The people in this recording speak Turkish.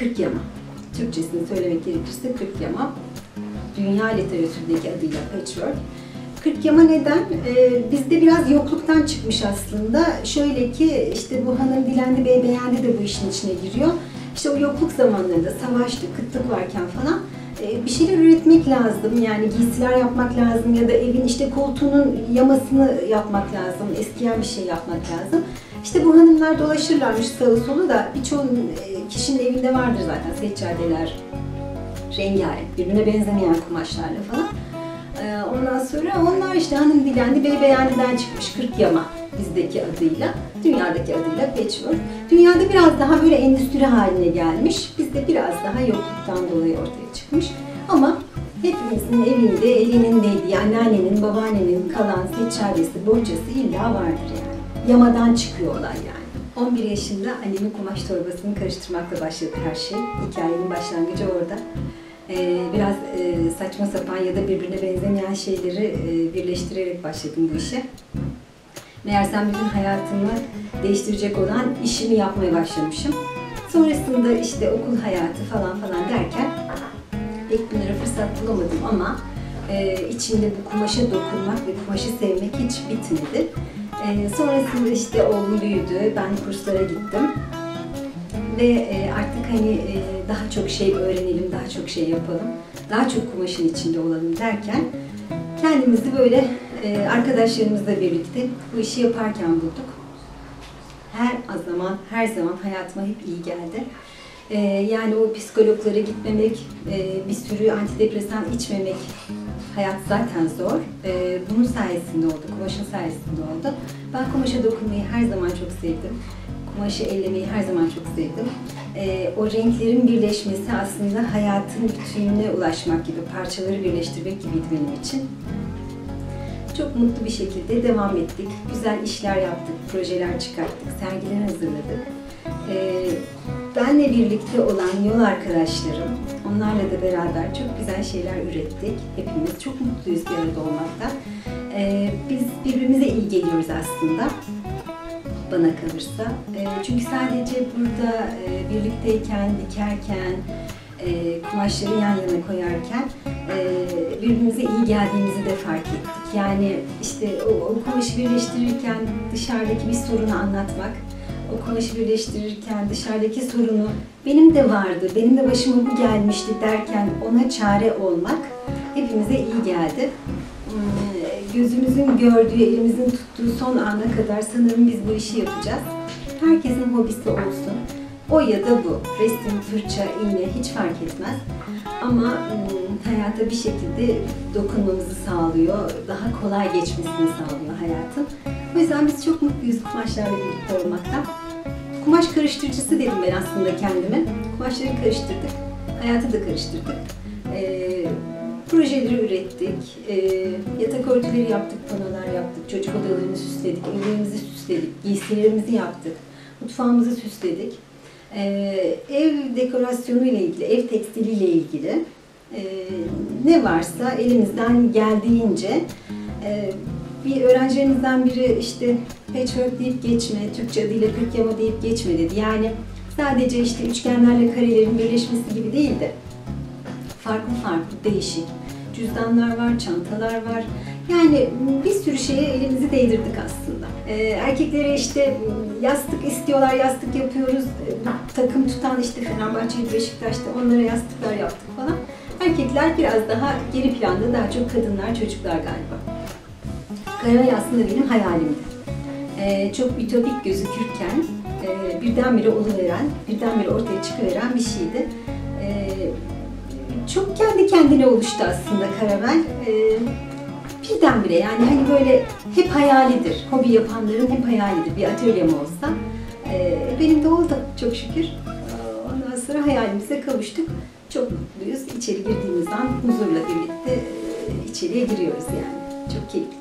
Kırk Yama. Türkçesini söylemek gerekirse Kırk Yama. Dünya literatüründeki adıyla Patchwork. Kırk Yama neden? Ee, bizde biraz yokluktan çıkmış aslında. Şöyle ki işte bu hanım Dilendi Bey beğendi de bu işin içine giriyor. İşte o yokluk zamanlarında savaştı, kıtlık varken falan e, bir şeyler üretmek lazım. Yani giysiler yapmak lazım ya da evin işte koltuğunun yamasını yapmak lazım. Eskiyen bir şey yapmak lazım. İşte bu hanımlar dolaşırlarmış sağı solu da birçoğun e, kişinin evinde vardır zaten seccadeler, rengarenk, birbirine benzemeyen kumaşlarla falan. Ee, Ondan sonra onlar işte hanım dilendi bey beğendiden çıkmış 40 yama bizdeki adıyla, dünyadaki adıyla patchwork. Dünyada biraz daha böyle endüstri haline gelmiş, bizde biraz daha yokluktan dolayı ortaya çıkmış. Ama hepimizin evinde elinin değdiği anneannenin, babaannenin kalan seccadesi, bohçası illa vardır yani. Yamadan çıkıyor olay yani. 11 yaşında annemin kumaş torbasını karıştırmakla başladı her şey. Hikayenin başlangıcı orada. Ee, biraz e, saçma sapan ya da birbirine benzemeyen şeyleri e, birleştirerek başladım bu işe. Meğersem bütün hayatımı değiştirecek olan işimi yapmaya başlamışım. Sonrasında işte okul hayatı falan falan derken pek bunlara fırsat bulamadım ama e, içinde bu kumaşa dokunmak ve kumaşı sevmek hiç bitmedi. E, sonrasında işte oğlum büyüdü, ben kurslara gittim ve e, artık hani e, daha çok şey öğrenelim, daha çok şey yapalım, daha çok kumaşın içinde olalım derken kendimizi böyle e, arkadaşlarımızla birlikte bu işi yaparken bulduk. Her zaman, her zaman hayatıma hep iyi geldi. E, yani o psikologlara gitmemek, e, bir sürü antidepresan içmemek, hayat zaten zor. E, bunun sayesinde oldu, kumaşın sayesinde oldu. Ben kumaşa dokunmayı her zaman çok sevdim kumaşı ellemeyi her zaman çok sevdim. Ee, o renklerin birleşmesi aslında hayatın bütününe ulaşmak gibi, parçaları birleştirmek gibiydi benim için. Çok mutlu bir şekilde devam ettik. Güzel işler yaptık, projeler çıkarttık, sergiler hazırladık. Ee, benle birlikte olan yol arkadaşlarım, onlarla da beraber çok güzel şeyler ürettik. Hepimiz çok mutluyuz bir arada olmakta. Ee, biz birbirimize iyi geliyoruz aslında bana kalırsa. E, çünkü sadece burada e, birlikteyken, dikerken, e, kumaşları yan yana koyarken e, birbirimize iyi geldiğimizi de fark ettik. Yani işte o, o kumaşı birleştirirken dışarıdaki bir sorunu anlatmak, o kumaşı birleştirirken dışarıdaki sorunu benim de vardı, benim de başıma bu gelmişti derken ona çare olmak hepimize iyi geldi gözümüzün gördüğü, elimizin tuttuğu son ana kadar sanırım biz bu işi yapacağız. Herkesin hobisi olsun. O ya da bu. Resim, fırça, iğne hiç fark etmez. Ama ım, hayata bir şekilde dokunmamızı sağlıyor. Daha kolay geçmesini sağlıyor hayatın. O yüzden biz çok mutluyuz kumaşlarla birlikte olmaktan. Kumaş karıştırıcısı dedim ben aslında kendime. Kumaşları karıştırdık. Hayatı da karıştırdık. Ee, projeleri ürettik, e, yatak örtüleri yaptık, panolar yaptık, çocuk odalarını süsledik, evlerimizi süsledik, giysilerimizi yaptık, mutfağımızı süsledik. E, ev dekorasyonu ile ilgili, ev tekstili ile ilgili e, ne varsa elimizden geldiğince e, bir öğrencilerimizden biri işte patchwork deyip geçme, Türkçe adıyla kırk yama deyip geçme dedi. Yani sadece işte üçgenlerle karelerin birleşmesi gibi değil de farklı farklı değişik cüzdanlar var, çantalar var. Yani bir sürü şeye elimizi değdirdik aslında. Ee, erkeklere işte yastık istiyorlar, yastık yapıyoruz. Ee, takım tutan işte Fenerbahçe'de, Beşiktaş'ta onlara yastıklar yaptık falan. Erkekler biraz daha geri planda, daha çok kadınlar, çocuklar galiba. Karavay aslında benim hayalimdi. Ee, çok ütopik gözükürken e, birdenbire oluveren, birdenbire ortaya çıkıveren bir şeydi. Ee, çok kendi kendine oluştu aslında Karavel. Ee, birdenbire yani hani böyle hep hayalidir. Hobi yapanların hep hayalidir. Bir atölyem olsa. Ee, benim de oldu çok şükür. Ondan sonra hayalimize kavuştuk. Çok mutluyuz. İçeri girdiğimiz an huzurla birlikte e, içeriye giriyoruz yani. Çok keyifliyiz.